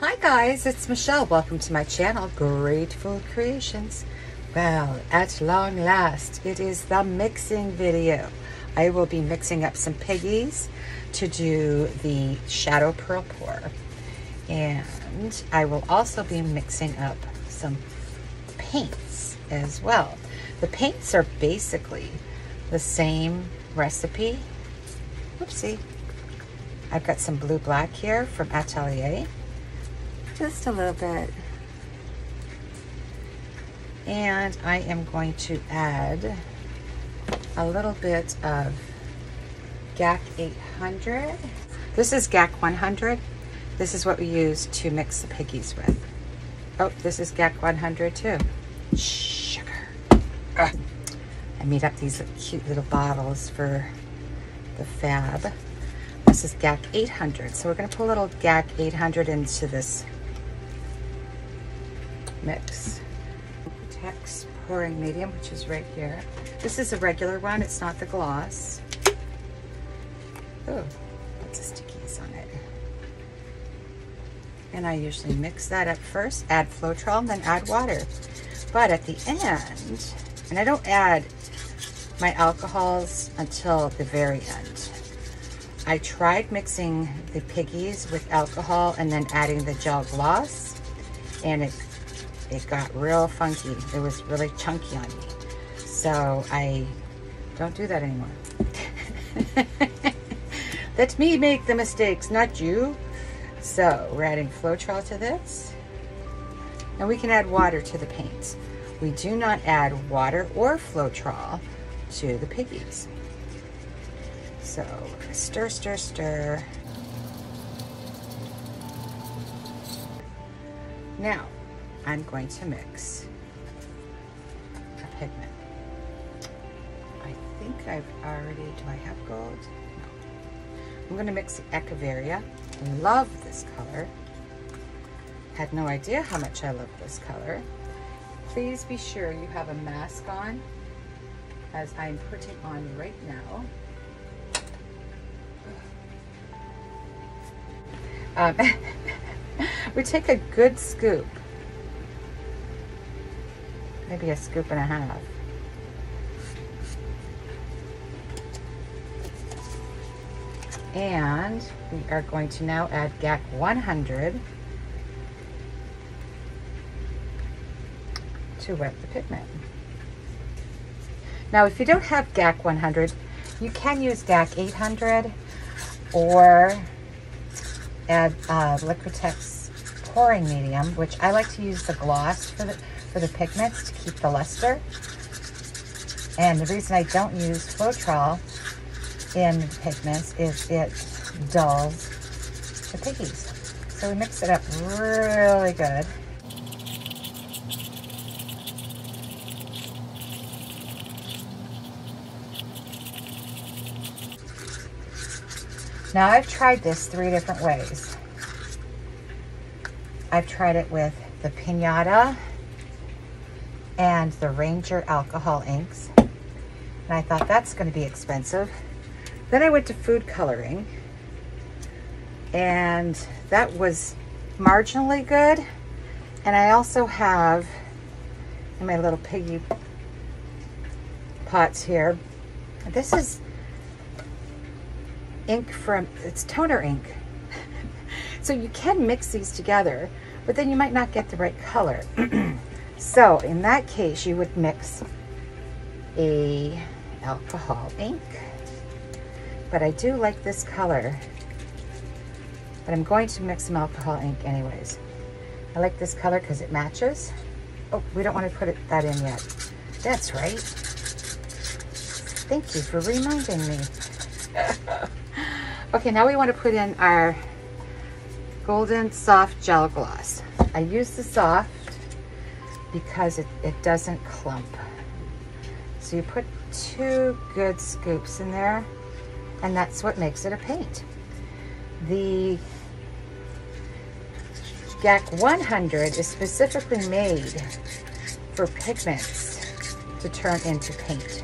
Hi guys, it's Michelle. Welcome to my channel, Grateful Creations. Well, at long last, it is the mixing video. I will be mixing up some piggies to do the Shadow Pearl Pour. And I will also be mixing up some paints as well. The paints are basically the same recipe. Oopsie. I've got some blue black here from Atelier. Just a little bit. And I am going to add a little bit of GAC 800. This is GAC 100. This is what we use to mix the piggies with. Oh, this is GAC 100 too. Sugar. Ugh. I made up these cute little bottles for the fab. This is GAC 800. So we're going to put a little GAC 800 into this mix. Tex pouring medium, which is right here. This is a regular one. It's not the gloss. Oh, lots of stickies on it. And I usually mix that up first, add Floetrol, then add water. But at the end, and I don't add my alcohols until the very end. I tried mixing the piggies with alcohol and then adding the gel gloss and it it got real funky. It was really chunky on me. So I don't do that anymore. Let me make the mistakes, not you. So we're adding Floetrol to this. And we can add water to the paints. We do not add water or Floetrol to the piggies. So stir, stir, stir. Now, I'm going to mix a pigment. I think I've already, do I have gold? No. I'm going to mix Echeveria. Love this color. Had no idea how much I love this color. Please be sure you have a mask on as I'm putting on right now. Um, we take a good scoop maybe a scoop and a half. And we are going to now add GAC 100 to wet the pigment. Now, if you don't have GAC 100, you can use GAC 800 or add uh, Liquitex pouring medium, which I like to use the gloss for the for the pigments to keep the luster. And the reason I don't use Floetrol in the pigments is it dulls the piggies. So we mix it up really good. Now I've tried this three different ways. I've tried it with the pinata and the Ranger alcohol inks. And I thought that's going to be expensive. Then I went to food coloring and that was marginally good. And I also have in my little piggy pots here, this is ink from, it's toner ink. so you can mix these together, but then you might not get the right color. So in that case, you would mix a alcohol ink. But I do like this color. But I'm going to mix some alcohol ink anyways. I like this color because it matches. Oh, we don't want to put it, that in yet. That's right. Thank you for reminding me. okay, now we want to put in our Golden Soft Gel Gloss. I use the soft because it, it doesn't clump. So you put two good scoops in there and that's what makes it a paint. The GAC 100 is specifically made for pigments to turn into paint.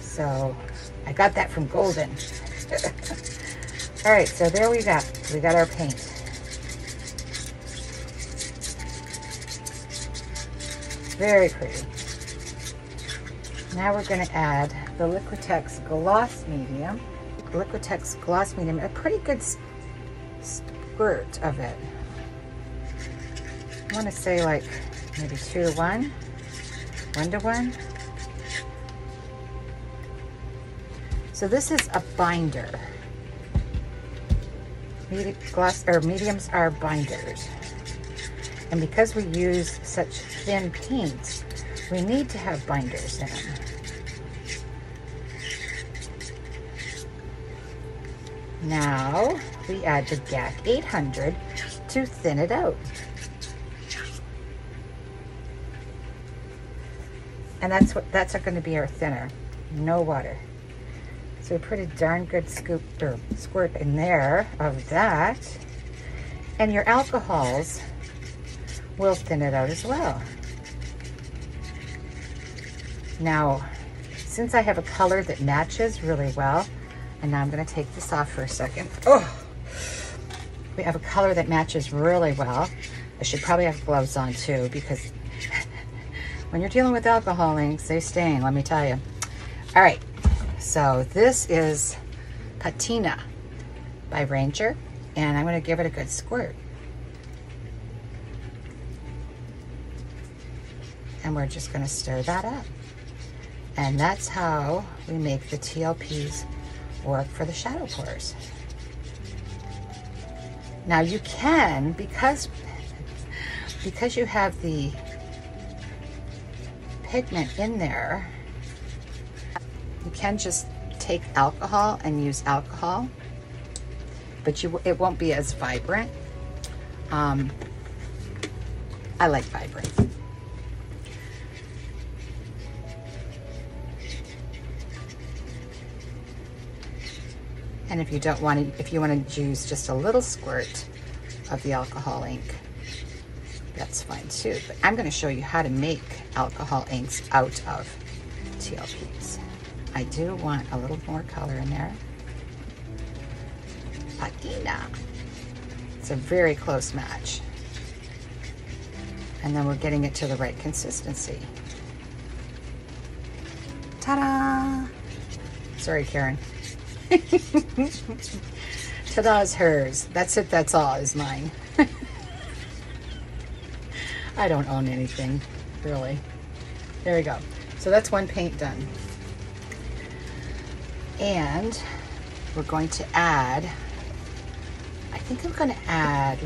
So I got that from Golden. All right, so there we go. We got our paint. Very pretty. Now we're going to add the Liquitex Gloss Medium. Liquitex Gloss Medium, a pretty good squirt of it. I want to say like maybe two to one, one to one. So this is a binder. Medium, gloss, or mediums are binders. And because we use such thin paints, we need to have binders in them. Now we add the GAC 800 to thin it out. And that's what that's going to be our thinner, no water. So we put a darn good scoop or squirt in there of that. And your alcohols will thin it out as well. Now, since I have a color that matches really well, and now I'm gonna take this off for a second. Oh, we have a color that matches really well. I should probably have gloves on too because when you're dealing with alcohol inks, they stain, let me tell you. All right, so this is Patina by Ranger, and I'm gonna give it a good squirt. And we're just gonna stir that up. And that's how we make the TLPs work for the shadow pours. Now you can, because, because you have the pigment in there, you can just take alcohol and use alcohol, but you it won't be as vibrant. Um, I like vibrant. And if you don't want to, if you want to use just a little squirt of the alcohol ink, that's fine too. But I'm going to show you how to make alcohol inks out of TLPs. I do want a little more color in there. Patina. It's a very close match. And then we're getting it to the right consistency. Ta-da! Sorry, Karen. Ta-da's hers. That's it, that's all is mine. I don't own anything, really. There we go. So that's one paint done. And we're going to add, I think I'm going to add,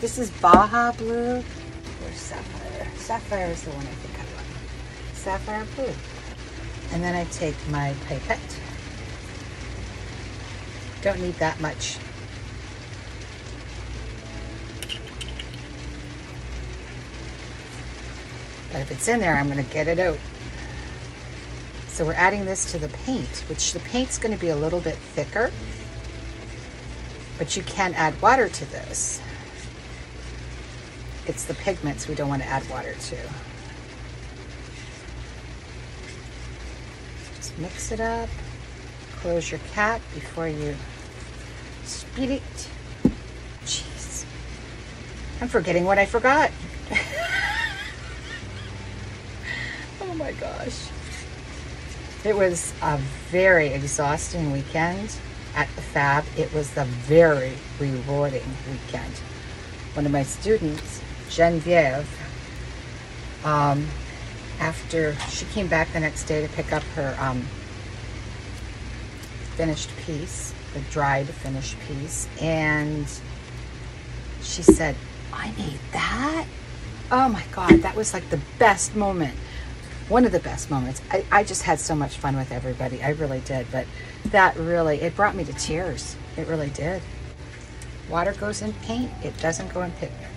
this is Baja Blue or Sapphire. Sapphire is the one I think I want. Sapphire Blue. And then I take my pipette don't need that much. But if it's in there, I'm gonna get it out. So we're adding this to the paint, which the paint's gonna be a little bit thicker, but you can add water to this. It's the pigments we don't wanna add water to. Just mix it up. Close your cap before you Spirit. Jeez. I'm forgetting what I forgot. oh my gosh. It was a very exhausting weekend at the Fab. It was a very rewarding weekend. One of my students, Genevieve, um, after she came back the next day to pick up her um, finished piece, the dried finished piece. And she said, I made that? Oh my God, that was like the best moment. One of the best moments. I, I just had so much fun with everybody. I really did. But that really, it brought me to tears. It really did. Water goes in paint. It doesn't go in pigments.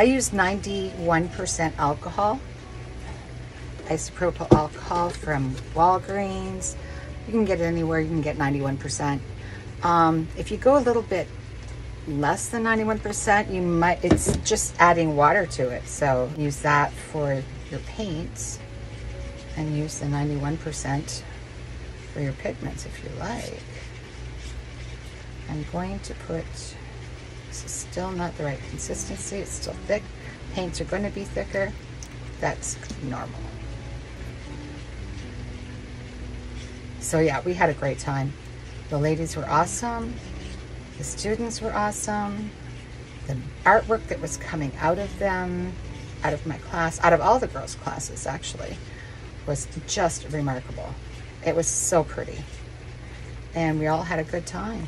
I use 91% alcohol, isopropyl alcohol from Walgreens. You can get it anywhere, you can get 91%. Um, if you go a little bit less than 91%, you might, it's just adding water to it. So use that for your paints and use the 91% for your pigments if you like. I'm going to put, is still not the right consistency, it's still thick. Paints are going to be thicker. That's normal. So yeah, we had a great time. The ladies were awesome. The students were awesome. The artwork that was coming out of them, out of my class, out of all the girls' classes actually, was just remarkable. It was so pretty. And we all had a good time.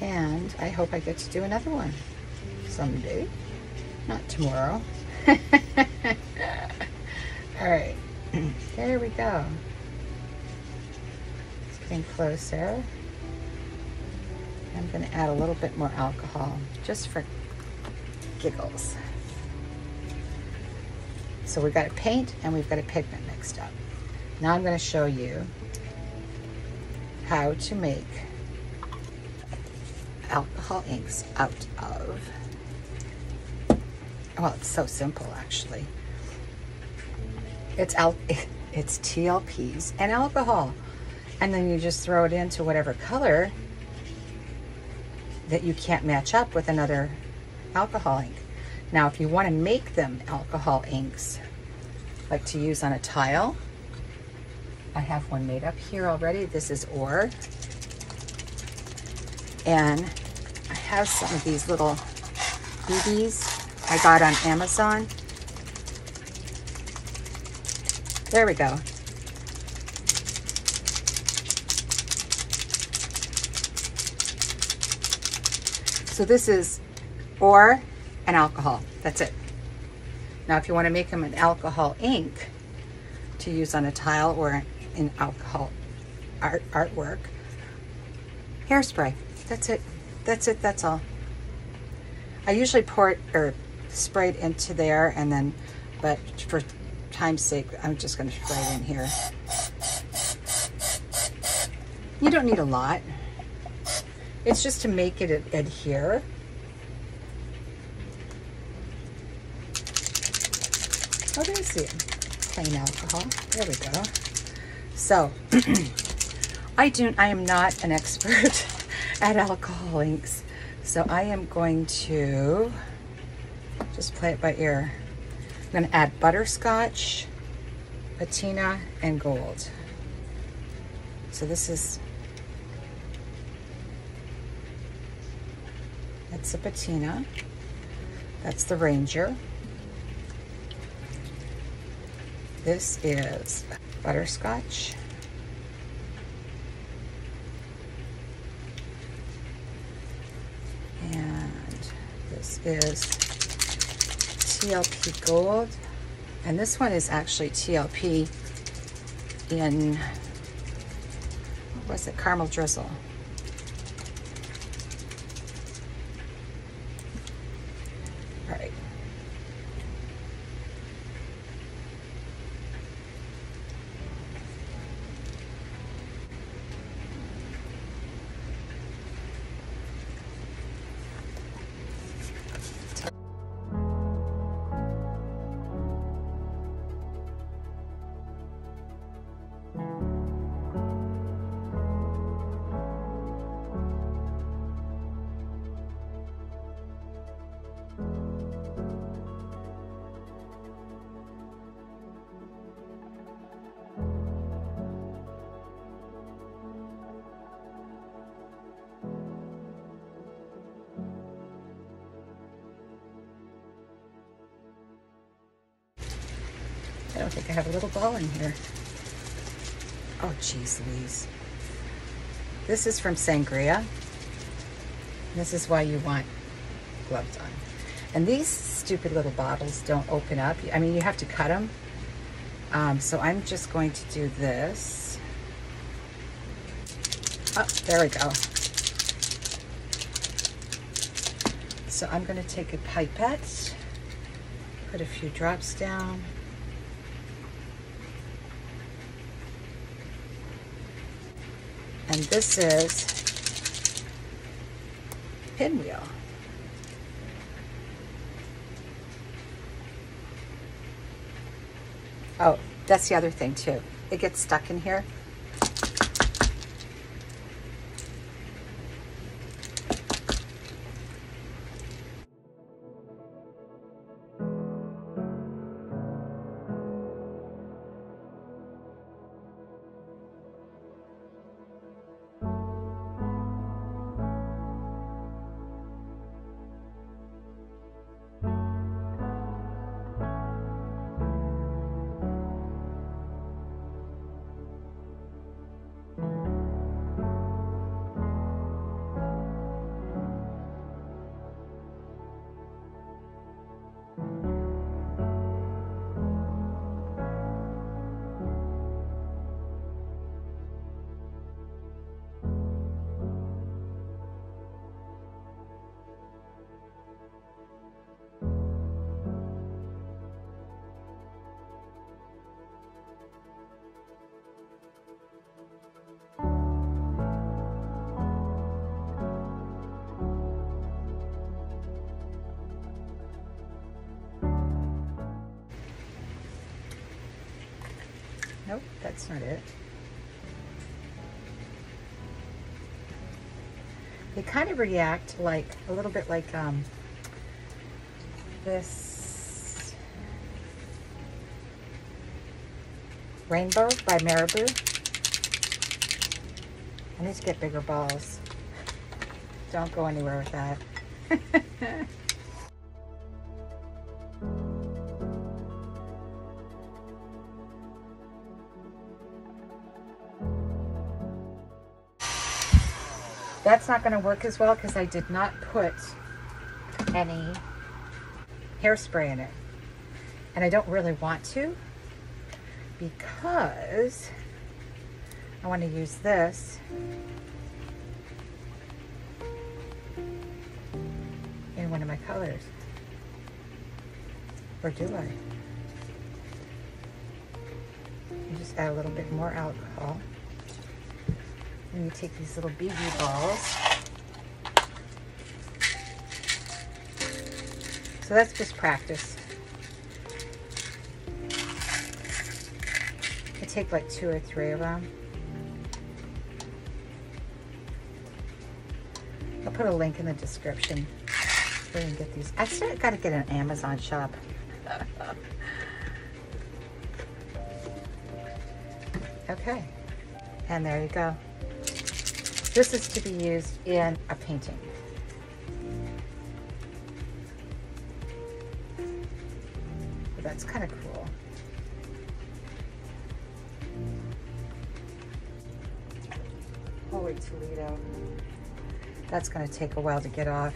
And I hope I get to do another one someday. Not tomorrow. all right. there we go. It's getting closer. I'm going to add a little bit more alcohol just for giggles. So we've got a paint and we've got a pigment mixed up. Now I'm going to show you how to make alcohol inks out of, well, it's so simple actually. It's, al it's TLPs and alcohol. And then you just throw it into whatever color that you can't match up with another alcohol ink. Now, if you want to make them alcohol inks, like to use on a tile, I have one made up here already. This is Ore. And I have some of these little BBs I got on Amazon. There we go. So this is Ore and alcohol. That's it. Now, if you want to make them an alcohol ink to use on a tile or in alcohol art artwork, hairspray. That's it. That's it. That's all. I usually pour it or spray it into there and then, but for time's sake, I'm just going to spray it in here. You don't need a lot. It's just to make it adhere. Oh, do I it? Plain alcohol. There we go. So, I do. I am not an expert at alcohol inks, so I am going to just play it by ear. I'm to add butterscotch, patina, and gold. So this is That's the patina. That's the Ranger. This is butterscotch. And is TLP Gold. And this one is actually TLP in, what was it, Caramel Drizzle. I think I have a little ball in here. Oh, geez Louise. This is from Sangria. This is why you want gloves on. And these stupid little bottles don't open up. I mean, you have to cut them. Um, so I'm just going to do this. Oh, there we go. So I'm going to take a pipette, put a few drops down. And this is pinwheel. Oh, that's the other thing too. It gets stuck in here. That's not it. They kind of react like, a little bit like um, this Rainbow by Marabu. I need to get bigger balls. Don't go anywhere with that. That's not going to work as well because I did not put any hairspray in it. And I don't really want to because I want to use this in one of my colors. Or do I? Just add a little bit more alcohol. And you take these little BB balls. So that's just practice. I take like two or three of them. I'll put a link in the description where you can get these. I still got to get an Amazon shop. okay. And there you go. This is to be used in a painting. That's kind of cool. Oh, Holy Toledo. That's going to take a while to get off.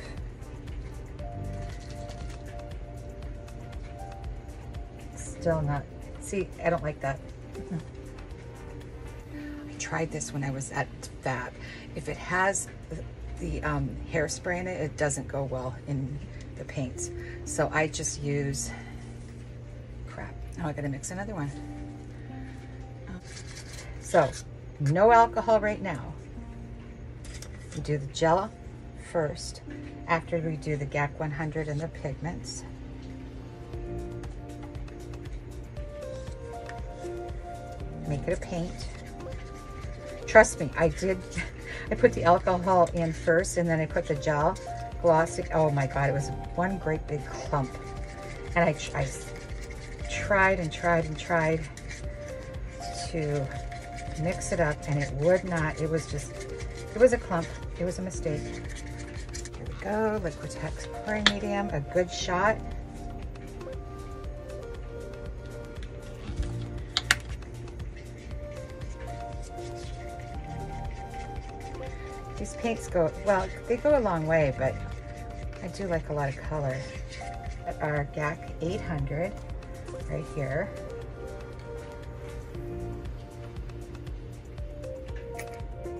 Still not. See, I don't like that. Tried this when I was at Fab. if it has the um, hairspray in it, it doesn't go well in the paints. So I just use, crap, now I gotta mix another one. So, no alcohol right now. We do the gel first, after we do the GAC 100 and the pigments. Make it a paint. Trust me, I did I put the alcohol in first and then I put the gel glossy. Oh my God, it was one great big clump. And I, I tried and tried and tried to mix it up and it would not, it was just, it was a clump. It was a mistake. Here we go, Liquitex pouring medium, a good shot. These paints go, well, they go a long way, but I do like a lot of color. Our GAC 800 right here.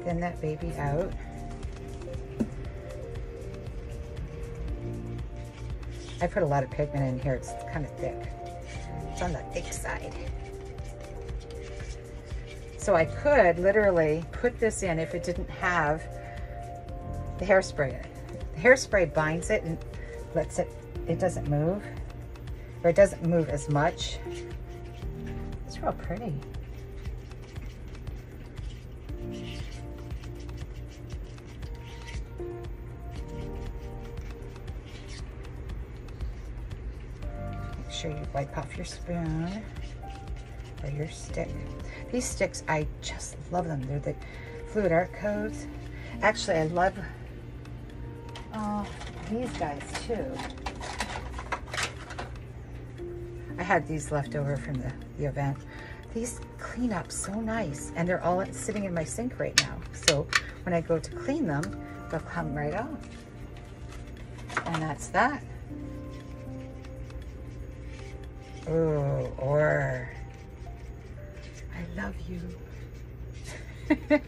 Thin that baby out. I put a lot of pigment in here. It's kind of thick. It's on the thick side. So I could literally put this in if it didn't have the hairspray. The hairspray binds it and lets it, it doesn't move, or it doesn't move as much. It's real pretty. Make sure you wipe off your spoon or your stick. These sticks, I just love them. They're the Fluid Art Codes. Actually, I love uh, these guys too. I had these left over from the, the event. These clean up so nice and they're all sitting in my sink right now. So when I go to clean them, they'll come right off. And that's that. Oh, or I love you.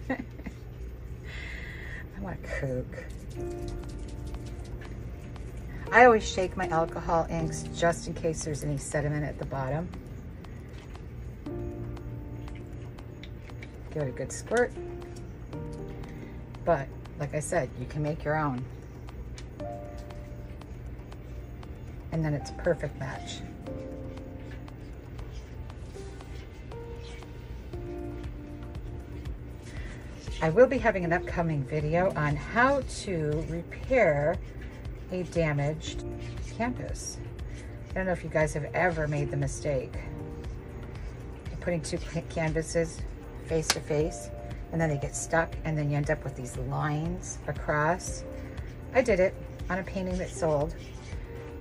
I want Coke. I always shake my alcohol inks just in case there's any sediment at the bottom. Give it a good squirt. But like I said, you can make your own. And then it's a perfect match. I will be having an upcoming video on how to repair a damaged canvas. I don't know if you guys have ever made the mistake of putting two canvases face to face and then they get stuck and then you end up with these lines across. I did it on a painting that sold.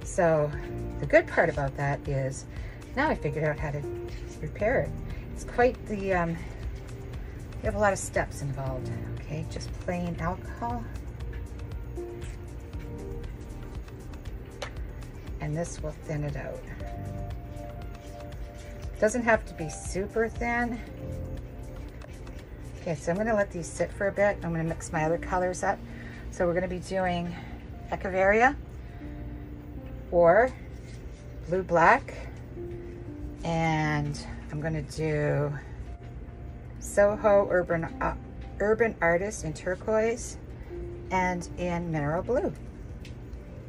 So the good part about that is now I figured out how to repair it. It's quite the, um, you have a lot of steps involved. Okay, just plain alcohol. This will thin it out. Doesn't have to be super thin. Okay, so I'm gonna let these sit for a bit. I'm gonna mix my other colors up. So we're gonna be doing Echeveria or blue black. And I'm gonna do Soho Urban, uh, Urban Artist in turquoise and in mineral blue.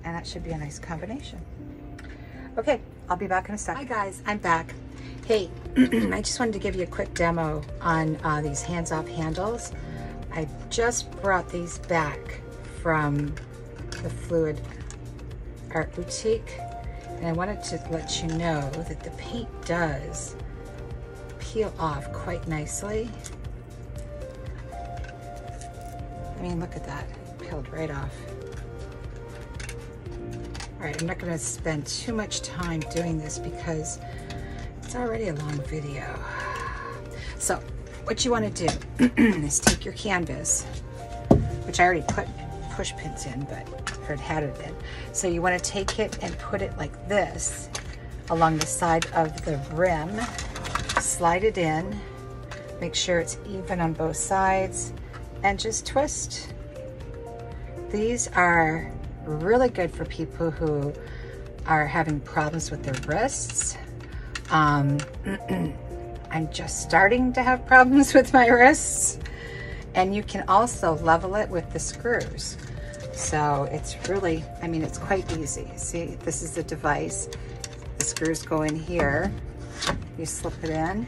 And that should be a nice combination. Okay, I'll be back in a second. Hi guys, I'm back. Hey, I just wanted to give you a quick demo on uh, these hands-off handles. I just brought these back from the Fluid Art Boutique and I wanted to let you know that the paint does peel off quite nicely. I mean, look at that, it peeled right off. All right, I'm not gonna spend too much time doing this because it's already a long video. So what you wanna do is take your canvas, which I already put push pins in, but or had it in. So you wanna take it and put it like this along the side of the rim slide it in, make sure it's even on both sides, and just twist. These are really good for people who are having problems with their wrists. Um, I'm just starting to have problems with my wrists. And you can also level it with the screws. So it's really, I mean, it's quite easy. See, this is the device. The screws go in here you slip it in.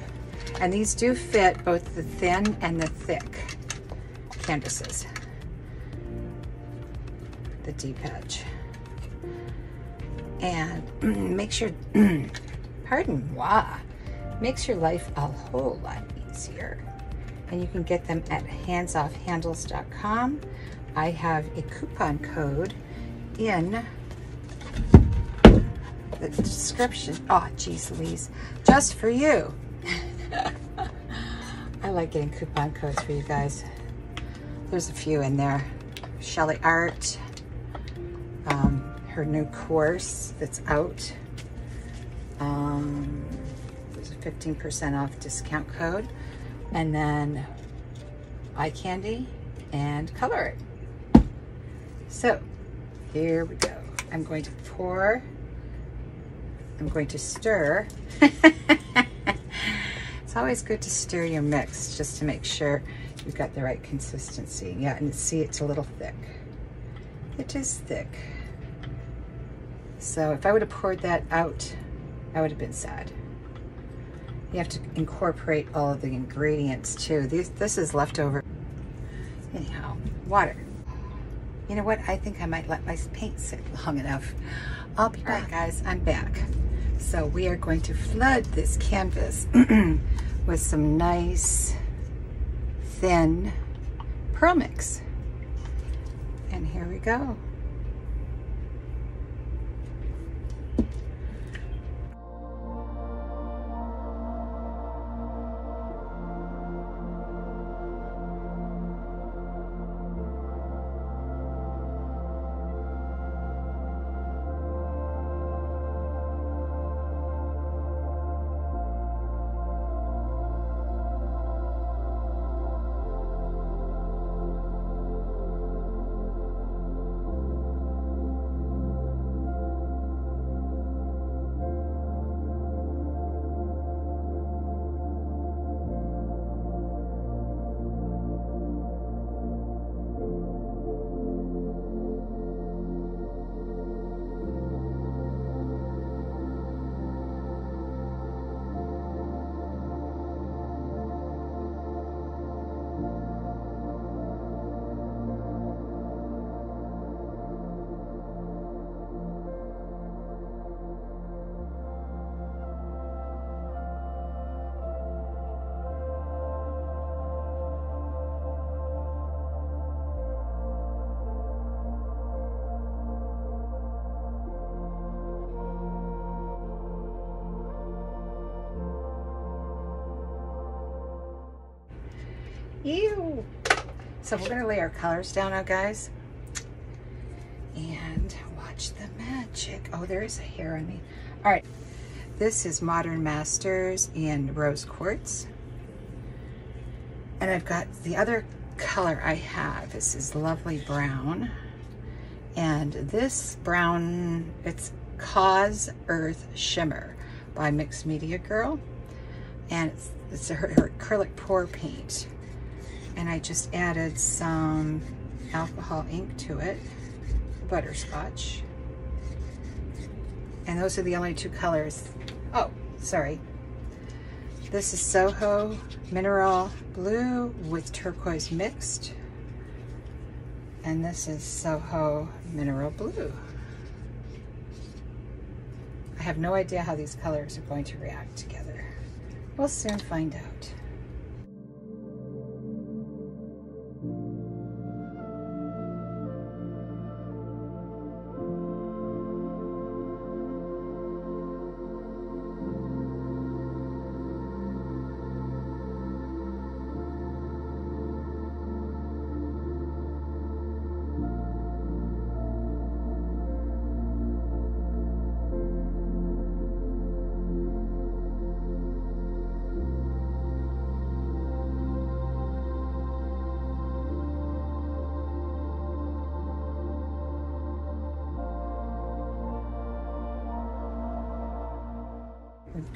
And these do fit both the thin and the thick canvases. The edge. And makes your, pardon moi, makes your life a whole lot easier. And you can get them at handsoffhandles.com. I have a coupon code in the description. Oh, geez Louise, just for you. I like getting coupon codes for you guys. There's a few in there. Shelly Art, um, her new course that's out. Um, there's a 15% off discount code. And then eye candy and color it. So here we go. I'm going to pour I'm going to stir. it's always good to stir your mix just to make sure you've got the right consistency. Yeah, and see it's a little thick. It is thick. So if I would have poured that out, I would have been sad. You have to incorporate all of the ingredients too. These, this is leftover. Anyhow, water. You know what? I think I might let my paint sit long enough. I'll be back, guys. I'm back. So we are going to flood this canvas with some nice thin pearl mix. And here we go. Ew. So we're gonna lay our colors down now, guys. And watch the magic. Oh, there is a hair on me. All right, this is Modern Masters in Rose Quartz. And I've got the other color I have. This is lovely brown. And this brown, it's Cause Earth Shimmer by Mixed Media Girl. And it's, it's her, her acrylic pour paint. And I just added some alcohol ink to it, butterscotch. And those are the only two colors. Oh, sorry. This is Soho Mineral Blue with turquoise mixed. And this is Soho Mineral Blue. I have no idea how these colors are going to react together. We'll soon find out.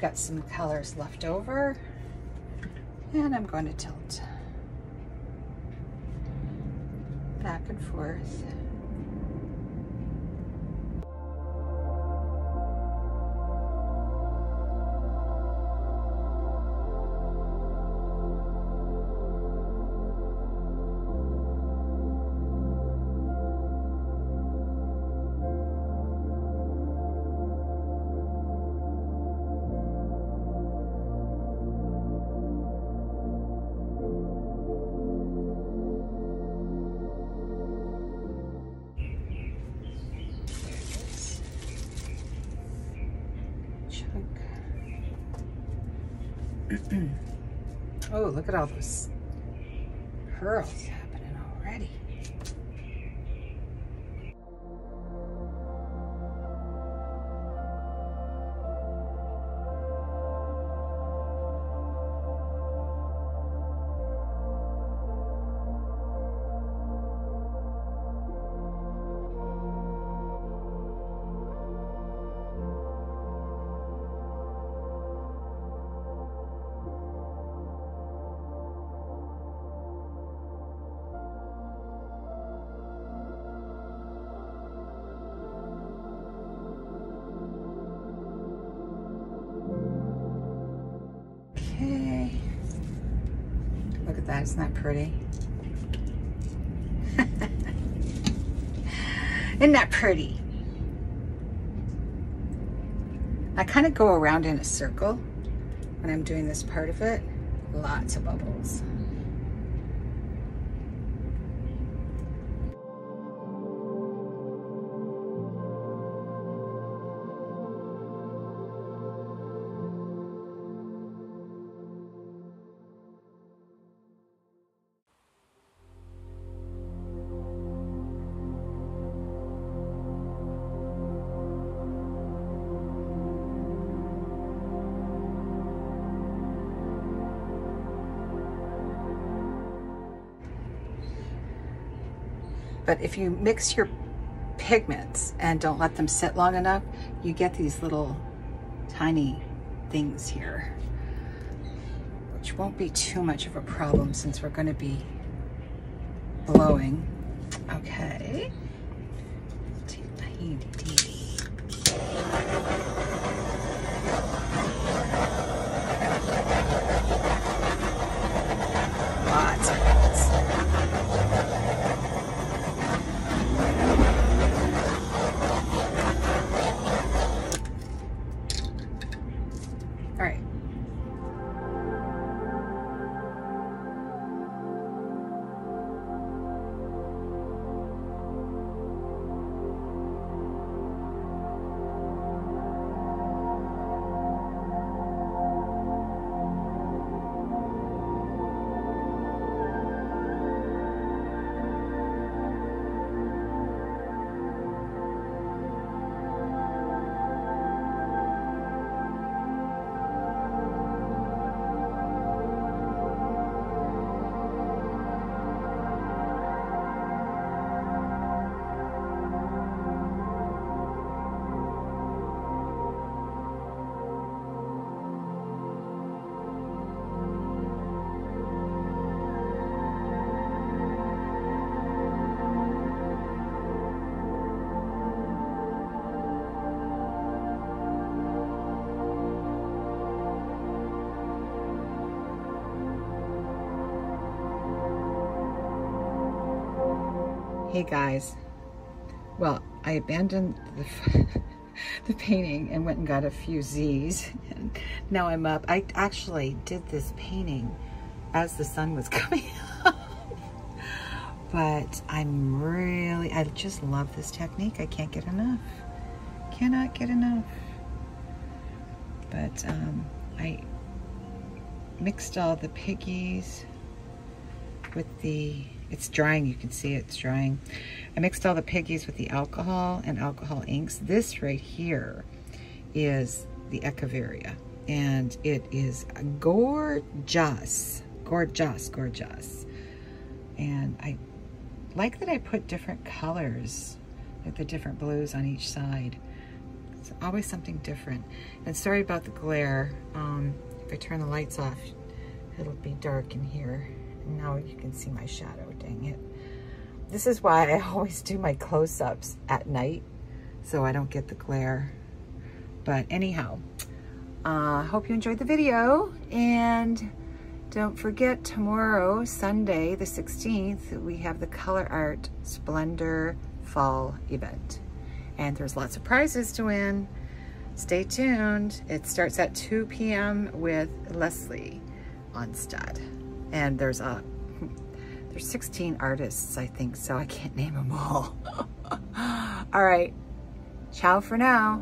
Got some colors left over and I'm going to tilt back and forth. oh, look at all those pearls pretty? isn't that pretty? I kind of go around in a circle when I'm doing this part of it. Lots of bubbles. But if you mix your pigments and don't let them sit long enough, you get these little tiny things here, which won't be too much of a problem since we're gonna be blowing. Okay. Hey guys, well, I abandoned the, the painting and went and got a few Z's. And now I'm up. I actually did this painting as the sun was coming up. but I'm really, I just love this technique. I can't get enough. Cannot get enough. But um, I mixed all the piggies with the, it's drying, you can see it's drying. I mixed all the piggies with the alcohol and alcohol inks. This right here is the Echeveria and it is gorgeous, gorgeous, gorgeous. And I like that I put different colors, like the different blues on each side. It's always something different. And sorry about the glare. Um, if I turn the lights off, it'll be dark in here. Now you can see my shadow, dang it. This is why I always do my close-ups at night so I don't get the glare. But anyhow, I uh, hope you enjoyed the video and don't forget tomorrow, Sunday the 16th, we have the Colourarte Splendor Fall event. And there's lots of prizes to win. Stay tuned. It starts at 2 p.m. with Leslie Ohnstad. And there's a there's 16 artists, I think, so I can't name them all. all right. Ciao for now.